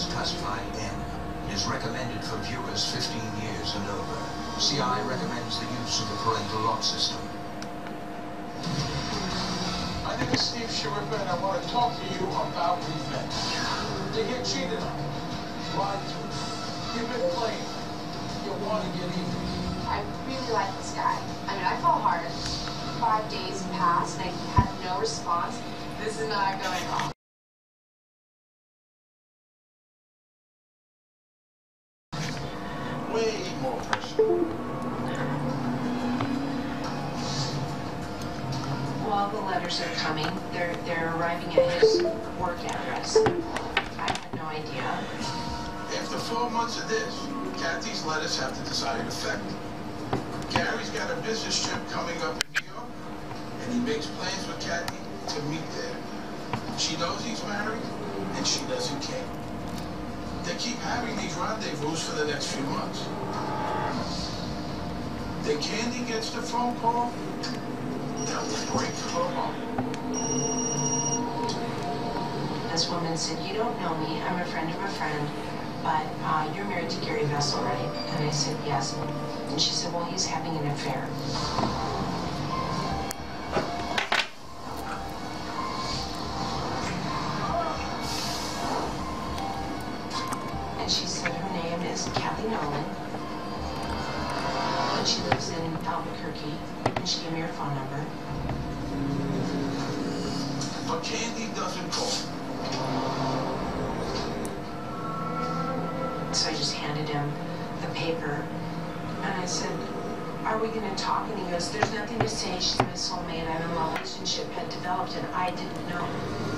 as classified M. It is recommended for viewers 15 years and over. CI recommends the use of the parental lock system. My name is Steve Schirripa, and I want to talk to you about revenge. You get cheated on, lied to, you've been playing, you want to get even. I really like this guy. I mean, I fall hard. Five days passed, and I had no response. This is not going off. Keep having these rendezvous for the next few months. Then Candy gets the phone call, that break her heart. This woman said, "You don't know me. I'm a friend of a friend, but uh, you're married to Gary Vessel, right?" And I said, "Yes." And she said, "Well, he's having an affair." And she lives in Albuquerque. And she gave me her phone number. But Candy doesn't call. So I just handed him the paper. And I said, Are we going to talk? And he goes, There's nothing to say. She's my soulmate. And a relationship had developed, and I didn't know.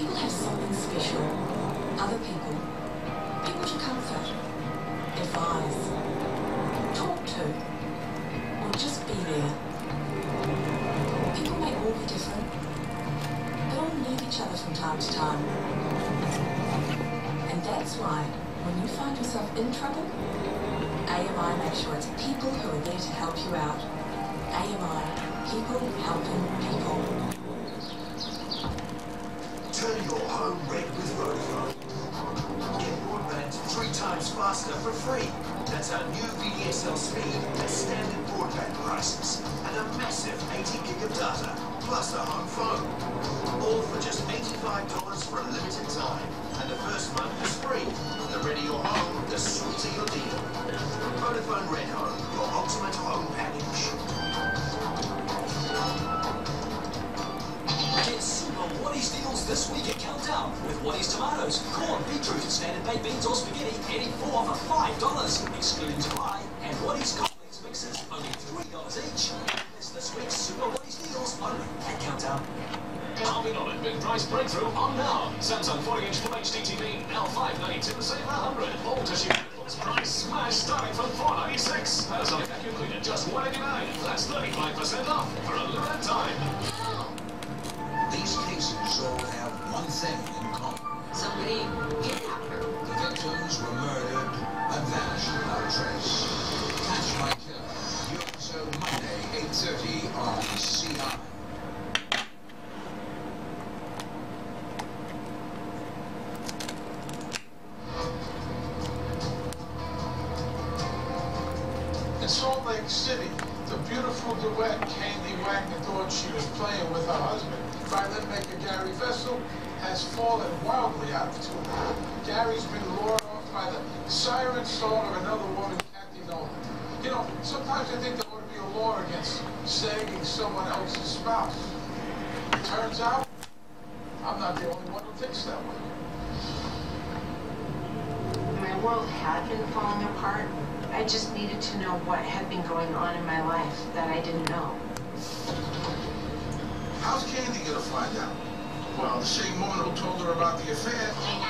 People have something special. Other people. People to comfort. Advise. Talk to. Or just be there. People may all be different. But all need each other from time to time. And that's why, when you find yourself in trouble, AMI makes sure it's people who are there to help you out. AMI, people helping people. Faster for free. That's our new VDSL speed at standard broadband prices. And a massive 80 gig of data, plus a home phone. All for just $85 for a limited time. And the first month is free. The redder your home, the sweeter your deal. Vodafone Red Home, your ultimate home package. Super Wattie's deals this week at Countdown with Wattie's tomatoes, corn, beetroot, standard baked beans or spaghetti, any four for five dollars, excluding July, and Wattie's complex mixes, only three dollars each. This week's super Wattie's deals only at Countdown. Harvey Norman Big Price Breakthrough on now. Samsung 40-inch Full HD TV, L592, save 100. All tissue price smash starting from 496. Panasonic vacuum cleaner just 189. That's 35% off for a limited time. Have one thing in common. Somebody kidnapped her. The victims were murdered and vanished without trace. Catch my killer. New episode Monday, 8.30 on CI. In Salt Lake City, the beautiful duet Candy Wagner thought she was playing with her husband, violin maker Gary Vessel, has fallen wildly out of tune. Gary's been lured off by the siren song of another woman, Kathy Nolan. You know, sometimes I think there ought to be a law against sagging someone else's spouse. It turns out, I'm not the only one who thinks that way. My world had been falling apart. I just needed to know what had been going on in my life that I didn't know. How's Candy gonna find out? Well, the same woman who told her about the affair.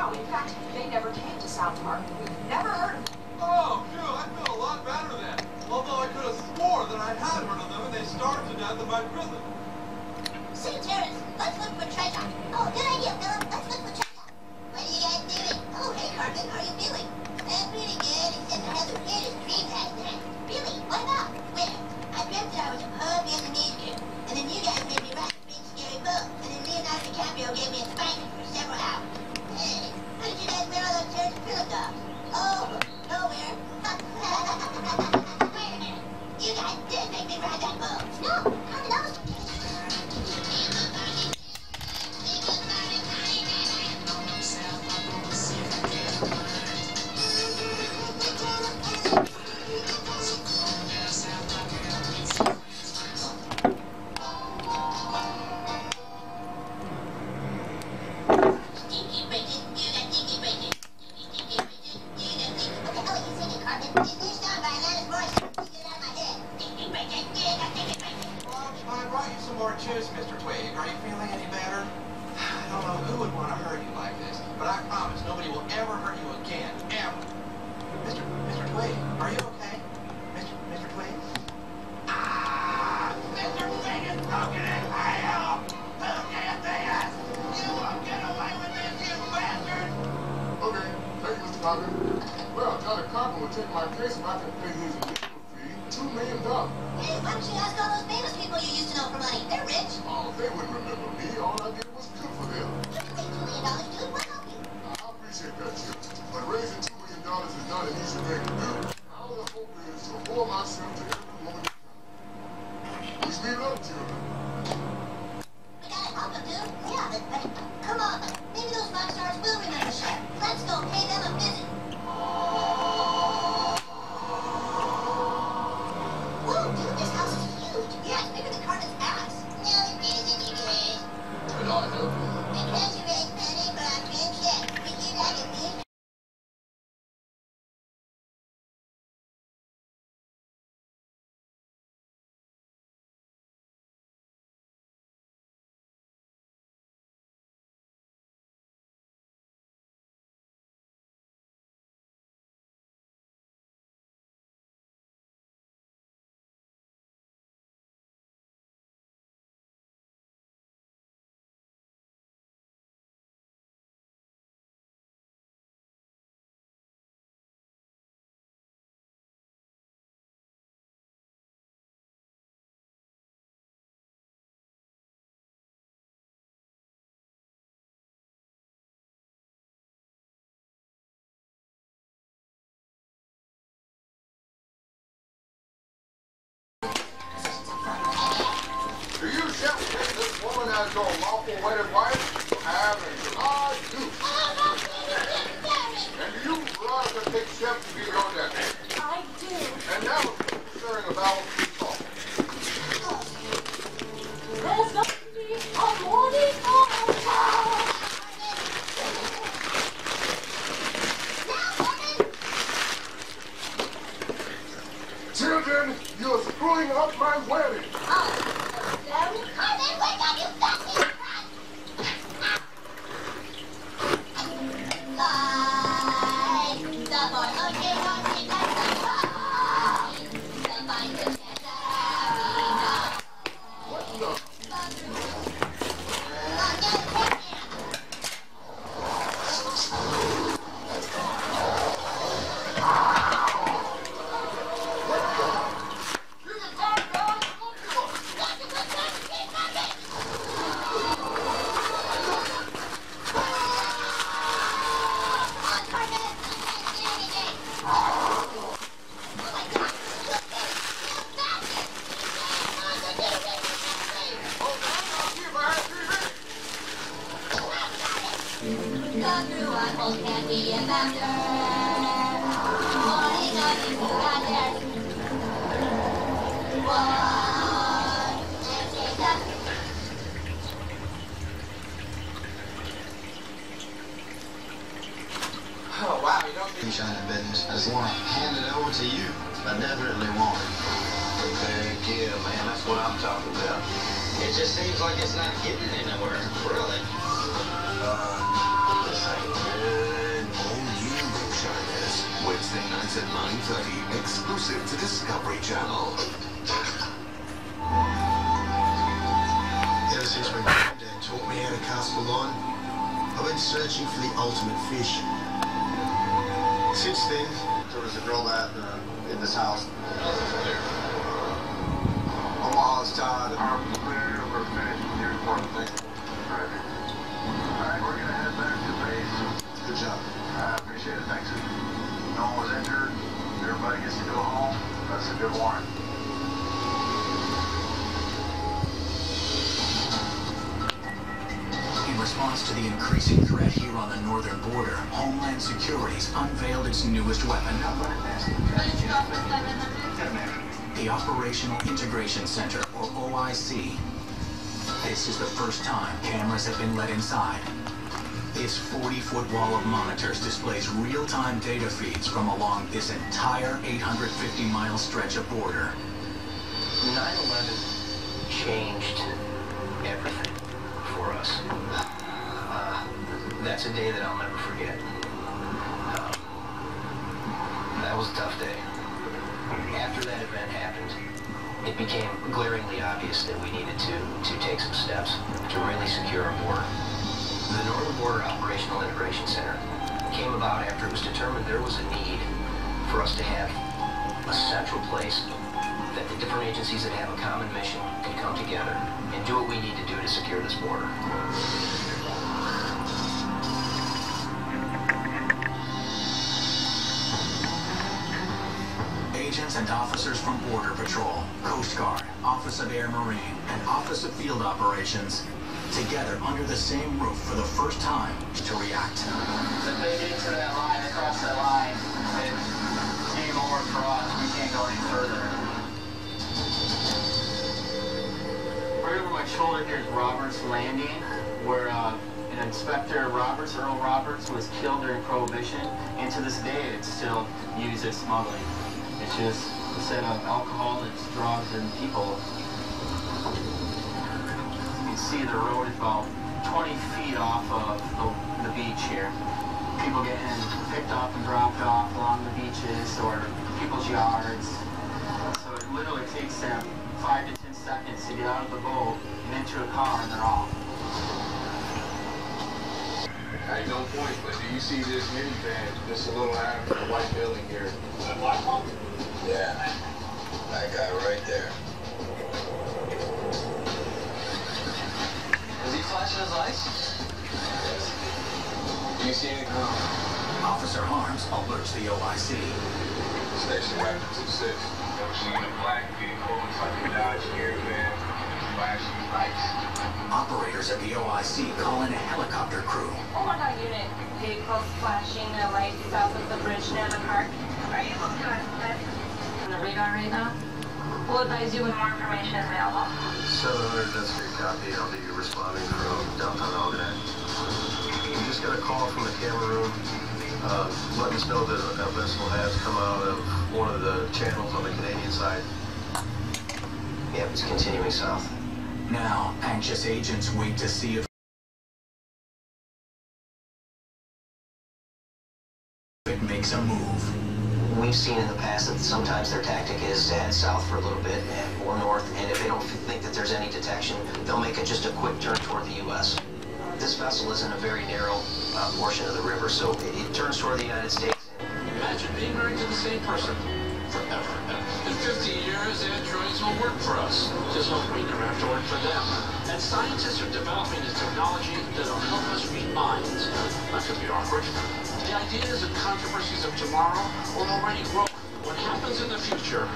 No, in fact, they never came to South Park. We've never heard of them. Oh, phew, I feel a lot better then. Although I could have swore that I had heard of them and they starved to death in my prison. Say, Terrance, let's look for treasure. Oh, good idea, Phillip. Let's look for treasure. What are you guys doing? Oh, hey, Carmen, how are you doing? I'm pretty good, except I haven't Gorgeous, Mr. Twig, are you feeling any better? I don't know who would want to hurt you like this, but I promise nobody will ever hurt you again, ever. Mr. Mr. Twig, are you okay? Mr. Mr. Twig? Ah! Mr. Twig is broken in hell! Who can't they us? You won't get away with this, you bastard! Okay, thank you, Mr. Bobby. Well, now the cop will take my case if I can pay his legal fee, two million dollars. Hey, why don't you ask all those famous people you used to know for money? They're rich. Oh, they wouldn't remember. As your lawful wedded wife, have and I do. And do you rise to take steps to be your? I do. And now, concerning a vow of salt. There's going to be a morning of Children, you're screwing up my wedding. Wow, you don't think China business. I just want to hand it over to you. I definitely want it. Heck yeah, man, that's what I'm talking about. It just seems like it's not getting anywhere, really. Uh, this ain't good. All new China's Wednesday nights at 9.30, exclusive to Discovery Channel. Ever since my granddad taught me how to cast a line, I've been searching for the ultimate fish. Since then, there was a girl that uh, in this house. Omaha's tired of clear. We're finished the important thing. All right, we're gonna head back to base. Good job. I appreciate it. Thanks. No one was injured. Everybody gets to go home. That's a good warrant. Response to the increasing threat here on the northern border, Homeland Security's unveiled its newest weapon. The Operational Integration Center, or OIC. This is the first time cameras have been let inside. This 40-foot wall of monitors displays real-time data feeds from along this entire 850-mile stretch of border. 9-11 changed everything us. Uh, that's a day that I'll never forget. Um, that was a tough day. After that event happened, it became glaringly obvious that we needed to, to take some steps to really secure our border. The Northern Border Operational Integration Center came about after it was determined there was a need for us to have a central place the different agencies that have a common mission can come together and do what we need to do to secure this border. Agents and officers from Border Patrol, Coast Guard, Office of Air Marine, and Office of Field Operations together under the same roof for the first time to react. If they get to that line, across that line, it's game over for us. We can't go any further. Right over my shoulder here is Roberts Landing, where uh, an Inspector Roberts, Earl Roberts, was killed during Prohibition, and to this day it's still used as smuggling. It's just a set of alcohol, it's drugs and people. You can see the road is about 20 feet off of the, the beach here. People getting picked up and dropped off along the beaches or people's yards. So it literally takes them five to ten seconds to get out of the boat and into a car and they're off. At no point, but do you see this minivan just a little after the white building here? The black one? Yeah, that guy right there. Is he flashing his lights? Yes. Do you see any? Officer Harms alerts the OIC. Station Raptor 26. Never seen a black vehicle. It's like a Dodge Caravan. flashing lights. Operators at the OIC call in a helicopter crew. Oh my god, unit. Vehicles flashing uh, lights south of the bridge near the park. Are you looking at on the radar right now? We'll advise you when more information is available. 700, that's your copy. I'll be responding from downtown Algonac. We just got a call from the camera room uh, letting us know that a vessel has come out of one of the channels on the Canadian side. Yeah, it's continuing south. Now, anxious agents wait to see if it makes a move. We've seen in the past that sometimes their tactic is to head south for a little bit and, or north, and if they don't think that there's any detection, they'll make it just a quick turn toward the U.S. This vessel is in a very narrow uh, portion of the river, so it, it turns toward the United States. Imagine being married to the same person forever. In 50 years, androids will work for us, just like we never have to work for them. And scientists are developing a technology that'll help us read minds. That could be awkward. The ideas and controversies of tomorrow will already grow. What happens in the future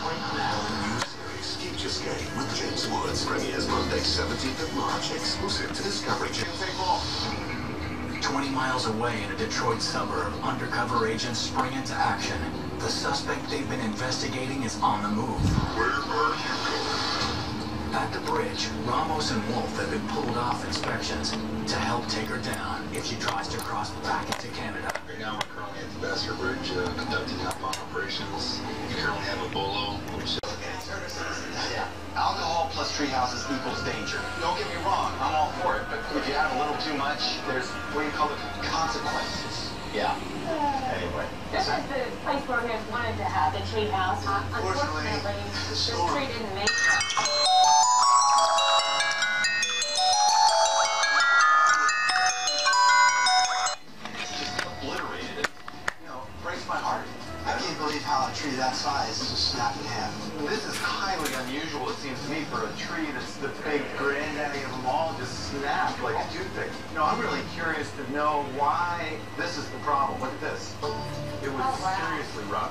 right now. Escape Escape with James Woods premieres Monday, 17th of March, exclusive to Discovery Channel. 20 miles away in a Detroit suburb, undercover agents spring into action. The suspect they've been investigating is on the move. Where are you going? At the bridge, Ramos and Wolf have been pulled off inspections to help take her down if she tries to cross back into Canada. Right now, we're currently at the Ambassador Bridge uh, conducting outbound operations. We currently have a bolo, which Alcohol plus tree houses equals danger. Don't get me wrong, I'm all for it, but if you have a little too much, there's, what do you call it, consequences. Yeah. Anyway. This is the place where we wanted to have the tree house. Uh, Unfortunately, this tree didn't make it. You know, I'm really curious to know why this is the problem. Look at this. It was Oh, wow. seriously rough.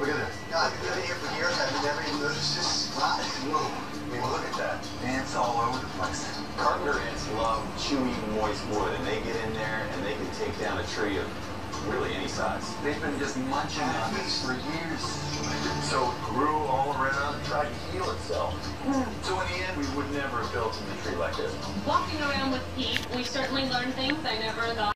Look at this. God, I've been living here for years. I've never even noticed this spot. Whoa. I mean, look at that. Ants all over the place. Carpenter ants love chewy, moist wood, and they get in there and they can take down a tree of really any size. They've been just munching on this for years. So it grew all around and tried to heal itself. So in the end, we would never have built a tree like this. Walking around with Pete, we certainly learned things I never thought